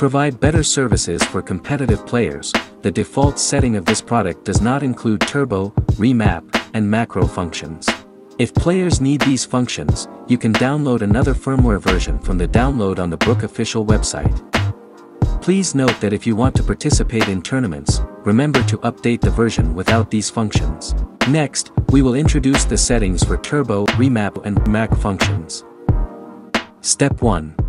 provide better services for competitive players, the default setting of this product does not include turbo, remap, and macro functions. If players need these functions, you can download another firmware version from the download on the Brook official website. Please note that if you want to participate in tournaments, remember to update the version without these functions. Next, we will introduce the settings for turbo, remap and mac functions. Step 1.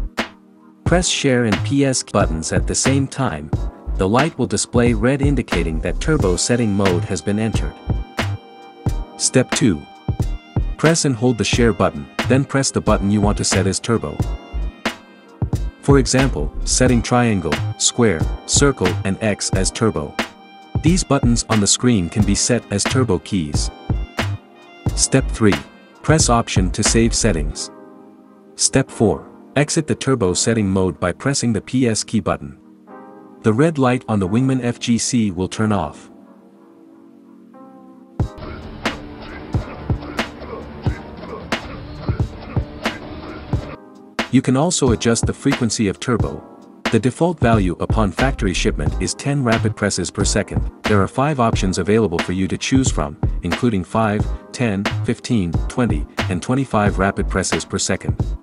Press share and PS buttons at the same time, the light will display red indicating that turbo setting mode has been entered. Step 2. Press and hold the share button, then press the button you want to set as turbo. For example, setting triangle, square, circle and X as turbo. These buttons on the screen can be set as turbo keys. Step 3. Press option to save settings. Step 4. Exit the turbo setting mode by pressing the PS key button. The red light on the Wingman FGC will turn off. You can also adjust the frequency of turbo. The default value upon factory shipment is 10 rapid presses per second. There are 5 options available for you to choose from, including 5, 10, 15, 20, and 25 rapid presses per second.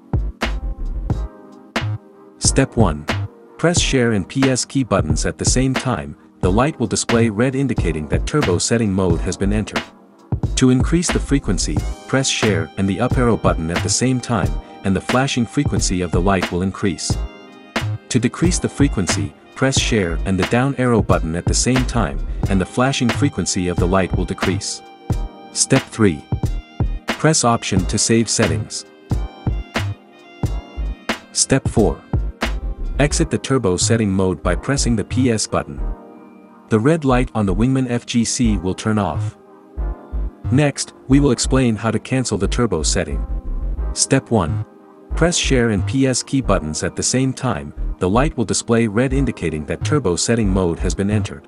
Step 1. Press share and PS key buttons at the same time, the light will display red indicating that turbo setting mode has been entered. To increase the frequency, press share and the up arrow button at the same time, and the flashing frequency of the light will increase. To decrease the frequency, press share and the down arrow button at the same time, and the flashing frequency of the light will decrease. Step 3. Press option to save settings. Step 4. Exit the turbo setting mode by pressing the PS button. The red light on the Wingman FGC will turn off. Next, we will explain how to cancel the turbo setting. Step 1. Press share and PS key buttons at the same time, the light will display red indicating that turbo setting mode has been entered.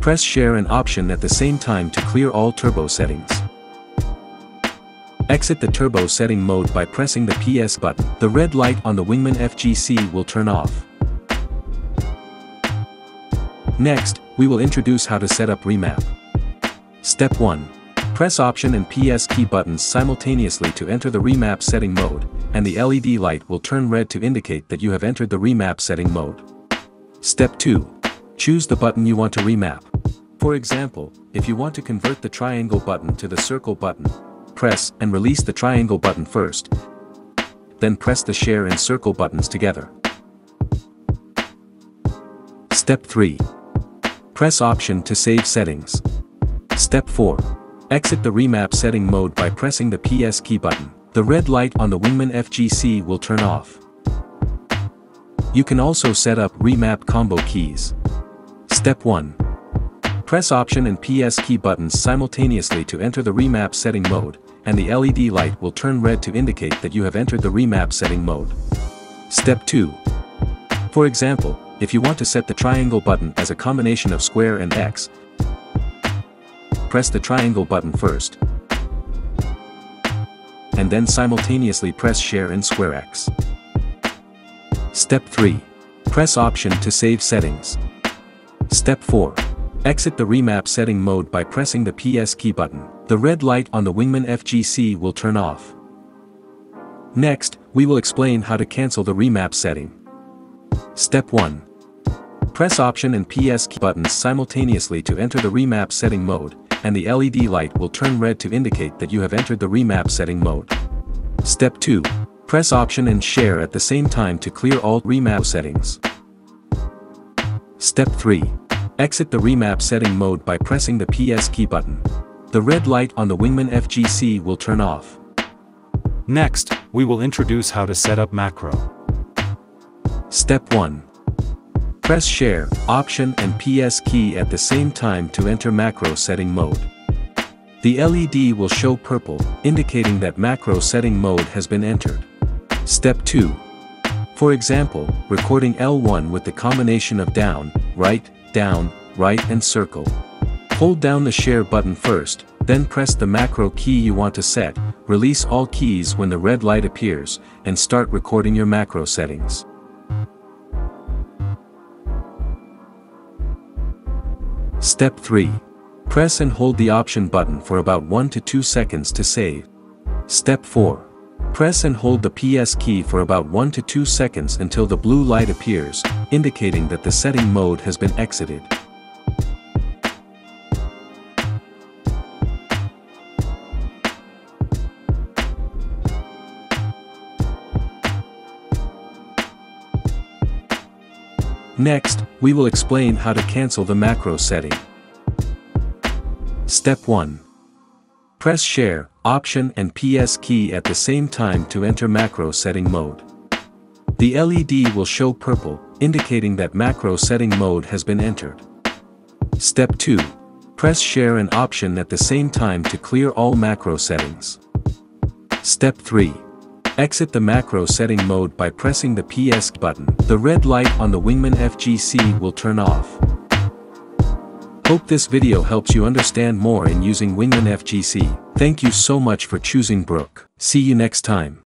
Press share and option at the same time to clear all turbo settings. Exit the turbo setting mode by pressing the PS button. The red light on the Wingman FGC will turn off. Next, we will introduce how to set up remap. Step 1. Press Option and PS key buttons simultaneously to enter the remap setting mode, and the LED light will turn red to indicate that you have entered the remap setting mode. Step 2. Choose the button you want to remap. For example, if you want to convert the triangle button to the circle button, press and release the triangle button first, then press the share and circle buttons together. Step 3. Press Option to save settings. Step 4. Exit the remap setting mode by pressing the PS key button. The red light on the Wingman FGC will turn off. You can also set up remap combo keys. Step 1. Press Option and PS key buttons simultaneously to enter the remap setting mode, and the LED light will turn red to indicate that you have entered the remap setting mode. Step 2. For example, if you want to set the triangle button as a combination of square and X, press the triangle button first. And then simultaneously press share and square X. Step 3. Press option to save settings. Step 4. Exit the remap setting mode by pressing the PS key button. The red light on the Wingman FGC will turn off. Next, we will explain how to cancel the remap setting. Step 1. Press Option and PS key buttons simultaneously to enter the remap setting mode, and the LED light will turn red to indicate that you have entered the remap setting mode. Step 2. Press Option and Share at the same time to clear all remap settings. Step 3. Exit the remap setting mode by pressing the PS key button. The red light on the Wingman FGC will turn off. Next, we will introduce how to set up macro. Step 1. Press Share, Option and PS key at the same time to enter macro setting mode. The LED will show purple, indicating that macro setting mode has been entered. Step 2. For example, recording L1 with the combination of down, right, down, right and circle. Hold down the share button first, then press the macro key you want to set, release all keys when the red light appears, and start recording your macro settings. Step 3. Press and hold the option button for about 1 to 2 seconds to save. Step 4. Press and hold the PS key for about 1 to 2 seconds until the blue light appears, indicating that the setting mode has been exited. Next, we will explain how to cancel the macro setting. Step 1. Press Share, Option and PS key at the same time to enter macro setting mode. The LED will show purple, indicating that macro setting mode has been entered. Step 2. Press Share and Option at the same time to clear all macro settings. Step 3. Exit the macro setting mode by pressing the PS button. The red light on the Wingman FGC will turn off. Hope this video helps you understand more in using Wingman FGC. Thank you so much for choosing Brook. See you next time.